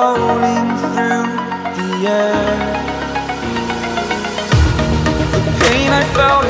floating through the air. The pain I felt